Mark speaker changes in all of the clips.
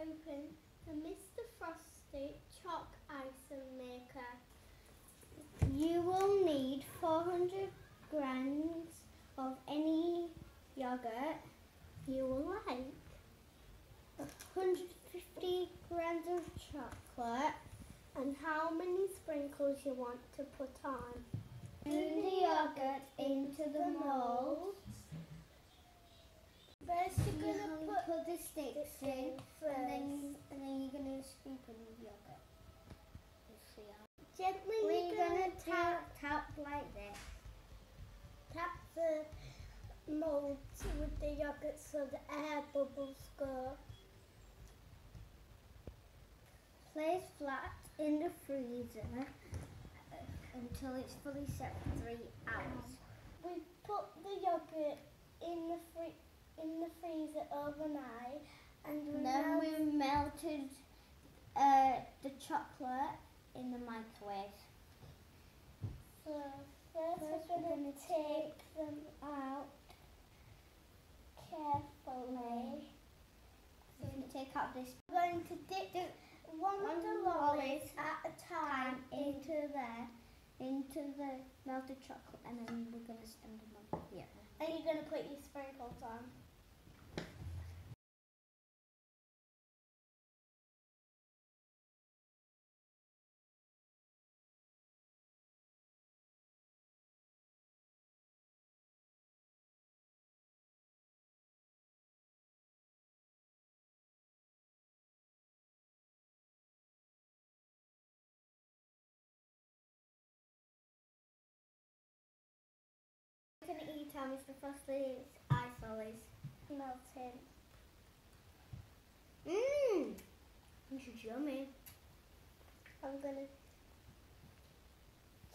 Speaker 1: open the Mr. Frosty Choc Ice Maker. You will need 400 grams of any yogurt you will like, 150 grams of chocolate, and how many sprinkles you want to put on. Put the yogurt into the mould. First you're gonna put,
Speaker 2: put the sticks in,
Speaker 1: Gently
Speaker 2: We're gonna
Speaker 1: gonna tap
Speaker 2: tap like this.
Speaker 1: tap the mould with the yogurt so the air bubbles go.
Speaker 2: Place flat in the freezer until it's fully set for three hours.
Speaker 1: We put the yogurt in the free in the freezer overnight and
Speaker 2: And then we melted uh, the chocolate in the microwave.
Speaker 1: so first,
Speaker 2: First
Speaker 1: we're gonna
Speaker 2: gonna
Speaker 1: take them out carefully.
Speaker 2: So you take out this
Speaker 1: We're going to dip one,
Speaker 2: one
Speaker 1: of the
Speaker 2: lollies
Speaker 1: at a time into there
Speaker 2: into the melted chocolate, and then we're gonna stand them on here.
Speaker 1: and you're gonna put your sprinkles on.
Speaker 2: Eat our Mr. Frosty's ice lollies.
Speaker 1: Melting.
Speaker 2: Mmm, this is yummy.
Speaker 1: I'm gonna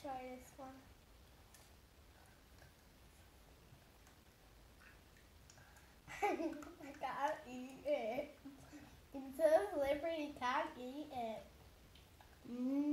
Speaker 1: try this one. I can't eat it. It's so slippery, you can't eat it. Mmm.